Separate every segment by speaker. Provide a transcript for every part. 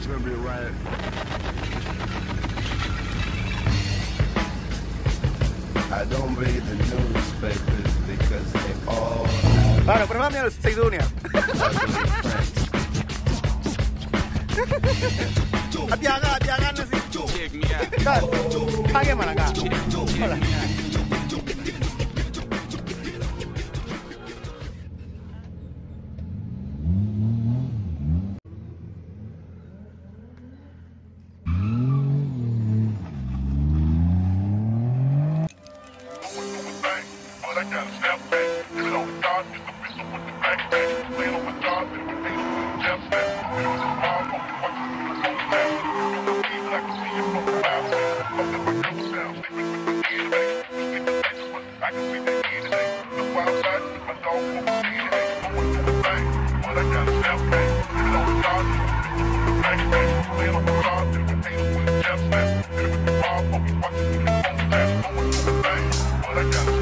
Speaker 1: it's gonna be a riot. I don't read the newspapers because they all. Bueno, pero mami, es Seidunia. Apiaga, apiaga, no sé. Paguemos acá. Hola. I gotta step back. and with me, just You can see it with the kid today. Sleeping with this one, I can see that kid today. Look back, my it today. I'm going to the bank, but step back. You know, God is the pistol with the with a model, you want to do so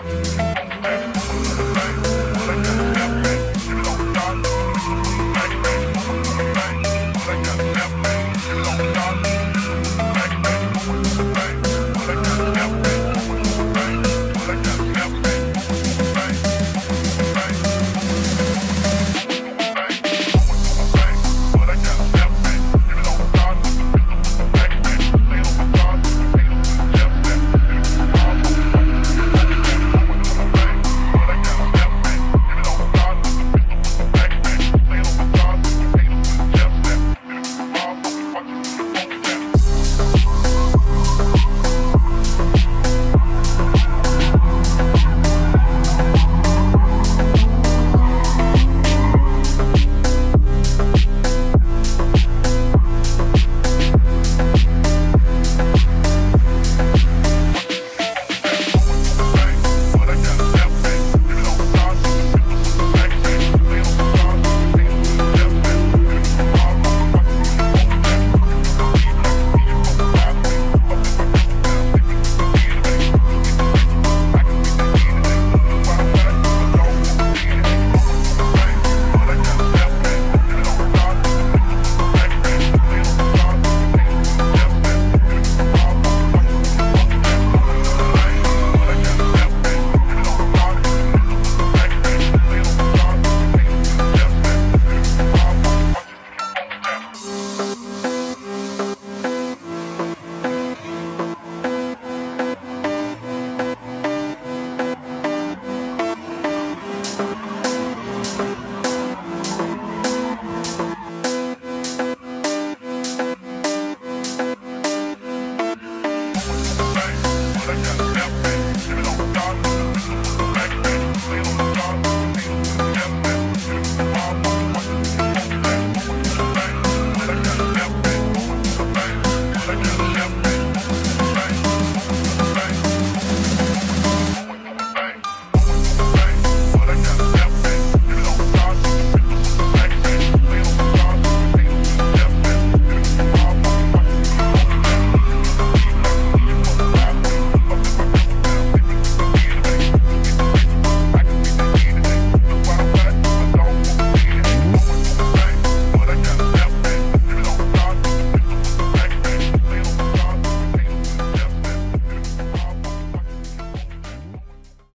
Speaker 1: Música Let's go.